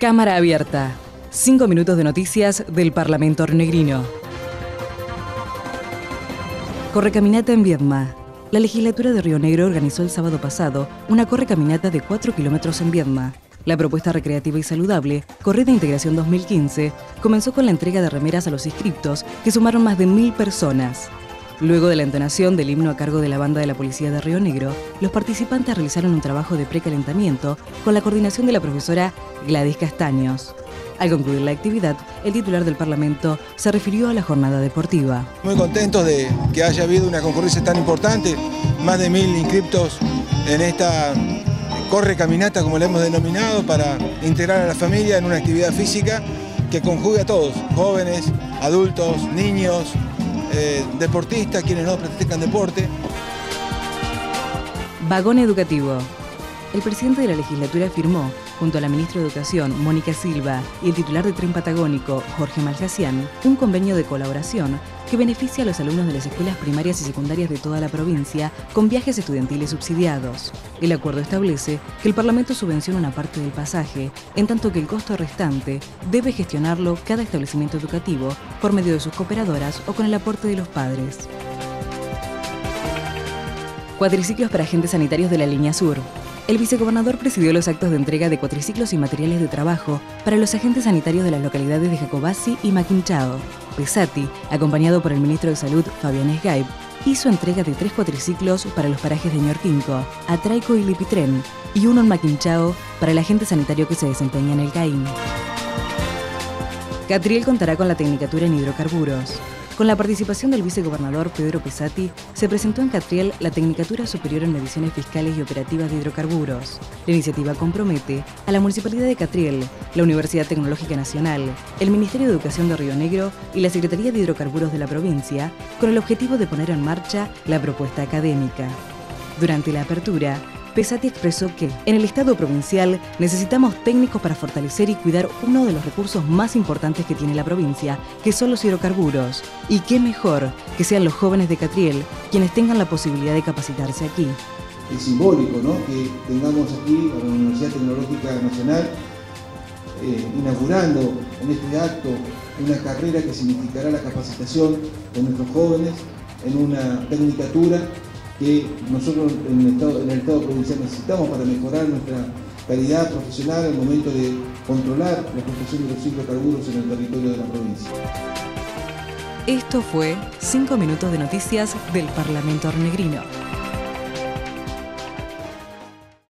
Cámara abierta. Cinco minutos de noticias del Parlamento Ornegrino. Correcaminata en Viedma. La legislatura de Río Negro organizó el sábado pasado una correcaminata de 4 kilómetros en Viedma. La propuesta recreativa y saludable, Corrida Integración 2015, comenzó con la entrega de remeras a los inscriptos, que sumaron más de mil personas. Luego de la entonación del himno a cargo de la banda de la Policía de Río Negro, los participantes realizaron un trabajo de precalentamiento con la coordinación de la profesora Gladys Castaños. Al concluir la actividad, el titular del Parlamento se refirió a la jornada deportiva. Muy contentos de que haya habido una concurrencia tan importante, más de mil inscriptos en esta corre caminata, como la hemos denominado, para integrar a la familia en una actividad física que conjugue a todos, jóvenes, adultos, niños, eh, deportistas, quienes no practican deporte. Vagón educativo. El presidente de la legislatura firmó, junto a la ministra de Educación, Mónica Silva, y el titular de Tren Patagónico, Jorge Malhasian, un convenio de colaboración que beneficia a los alumnos de las escuelas primarias y secundarias de toda la provincia con viajes estudiantiles subsidiados. El acuerdo establece que el Parlamento subvenciona una parte del pasaje, en tanto que el costo restante debe gestionarlo cada establecimiento educativo por medio de sus cooperadoras o con el aporte de los padres. Cuadriciclos para agentes sanitarios de la línea sur. El vicegobernador presidió los actos de entrega de cuatriciclos y materiales de trabajo para los agentes sanitarios de las localidades de Jacobasi y Maquinchao. Pesati, acompañado por el ministro de Salud Fabián Esgaib, hizo entrega de tres cuatriciclos para los parajes de Ñorquinco, Atraico y Lipitren, y uno en Maquinchao para el agente sanitario que se desempeña en el CAIN. Catriel contará con la Tecnicatura en Hidrocarburos. Con la participación del vicegobernador Pedro Pesati, se presentó en Catriel la Tecnicatura Superior en Mediciones Fiscales y Operativas de Hidrocarburos. La iniciativa compromete a la Municipalidad de Catriel, la Universidad Tecnológica Nacional, el Ministerio de Educación de Río Negro y la Secretaría de Hidrocarburos de la provincia, con el objetivo de poner en marcha la propuesta académica. Durante la apertura, Pesati expresó que en el Estado provincial necesitamos técnicos para fortalecer y cuidar uno de los recursos más importantes que tiene la provincia, que son los hidrocarburos. Y qué mejor que sean los jóvenes de Catriel quienes tengan la posibilidad de capacitarse aquí. Es simbólico ¿no? que tengamos aquí a la Universidad Tecnológica Nacional eh, inaugurando en este acto una carrera que significará la capacitación de nuestros jóvenes en una tecnicatura que nosotros en el, estado, provincial necesitamos para mejorar nuestra calidad profesional al momento de controlar la construcción de los hidrocarburos en el territorio de la provincia. Esto fue 5 minutos de noticias del Parlamento Arnegrino.